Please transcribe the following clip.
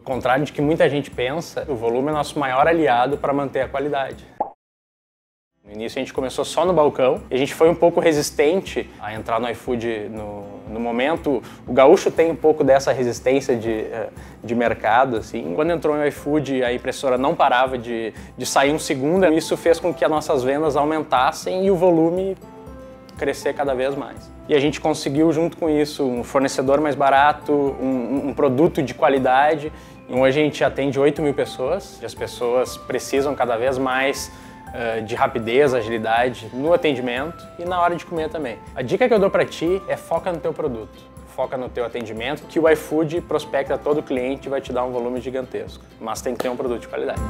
Ao contrário de que muita gente pensa, o volume é nosso maior aliado para manter a qualidade. No início a gente começou só no balcão e a gente foi um pouco resistente a entrar no iFood no, no momento. O gaúcho tem um pouco dessa resistência de, eh, de mercado. Assim. Quando entrou no iFood, a impressora não parava de, de sair um segundo. Isso fez com que as nossas vendas aumentassem e o volume crescer cada vez mais. E a gente conseguiu, junto com isso, um fornecedor mais barato, um, um produto de qualidade. E hoje a gente atende 8 mil pessoas e as pessoas precisam cada vez mais uh, de rapidez, agilidade no atendimento e na hora de comer também. A dica que eu dou para ti é foca no teu produto. Foca no teu atendimento, que o iFood prospecta todo cliente e vai te dar um volume gigantesco. Mas tem que ter um produto de qualidade.